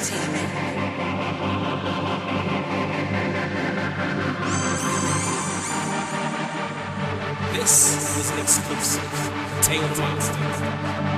Entertainment. This was an exclusive. Tail Monster.